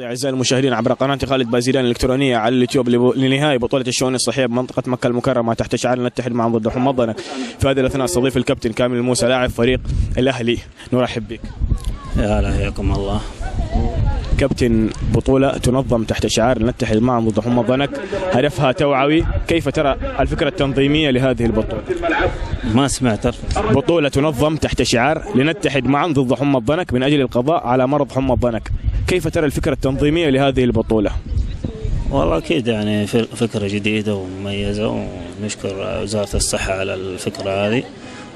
أعزائي المشاهدين عبر قناة خالد بازيلان الإلكترونية على اليوتيوب لنهاية بطولة الشؤون الصحية بمنطقة مكة المكرمة تحت شعار نتحد مع ضد حمى الضنك. في هذه الأثناء استضيف الكابتن كامل الموسى لاعب فريق الأهلي. نرحب بك. يا هلا حياكم الله. كابتن بطولة تنظم تحت شعار نتحد معا ضد حمى الضنك هدفها توعوي. كيف ترى الفكرة التنظيمية لهذه البطولة؟ ما سمعت. بطولة تنظم تحت شعار لنتحد معا ضد حمى الضنك من أجل القضاء على مرض حمى الضنك. كيف ترى الفكرة التنظيمية لهذه البطولة؟ والله أكيد يعني فكرة جديدة ومميزة ونشكر وزارة الصحة على الفكرة هذه.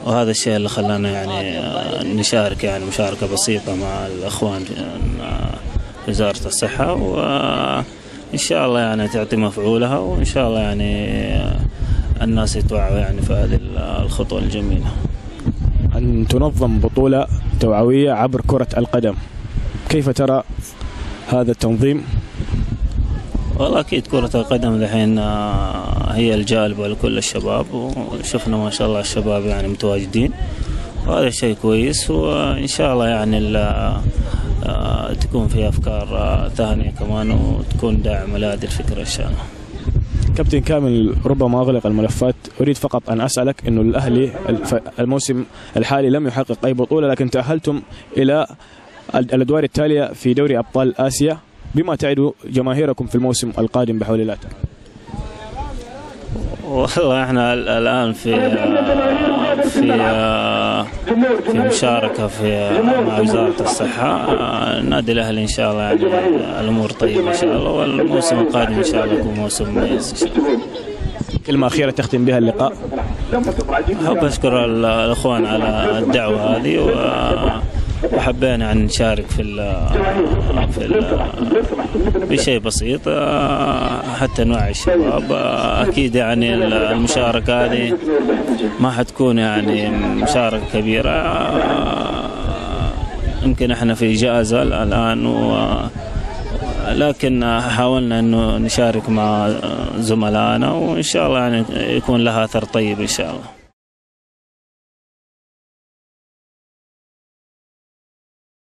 وهذا الشيء اللي خلانا يعني نشارك يعني مشاركة بسيطة مع الأخوان في وزارة الصحة وان شاء الله يعني تعطي مفعولها وإن شاء الله يعني الناس يتوعوا يعني في هذه الخطوة الجميلة. أن تنظم بطولة توعوية عبر كرة القدم. كيف ترى هذا التنظيم؟ والله أكيد كرة القدم الحين آه، هي الجالبة لكل الشباب وشفنا ما شاء الله الشباب يعني متواجدين وهذا شيء كويس وإن شاء الله يعني تكون في أفكار آه، ثانية كمان وتكون داعمة لهذه الفكرة إن شاء الله. كابتن كامل ربما أغلق الملفات أريد فقط أن أسألك أنه الأهلي الف- الموسم الحالي لم يحقق أي بطولة لكن تأهلتم إلى ال- الأدوار التالية في دوري أبطال آسيا بما تعد جماهيركم في الموسم القادم بحول الله والله إحنا ال- الآن في آه، في آه، في مشاركة في آه، مع وزارة الصحة آه، النادي الأهلي إن شاء الله يعني الأمور طيبة إن شاء الله والموسم القادم إن شاء الله يكون موسم مميز إن شاء الله. كلمة أخيرة تختم بها اللقاء أحب أشكر ال- الأخوان على الدعوة هذه و- وحبينا يعني نشارك في ال في ال بشيء بسيط آه، حتى نوعي الشباب آه، أكيد يعني ال- المشاركة هذه ما حتكون يعني مشاركة كبيرة آه، يمكن إحنا في إجازة الآن و لكن حاولنا إنه نشارك مع زملائنا وإن شاء الله يعني يكون لها أثر طيب إن شاء الله.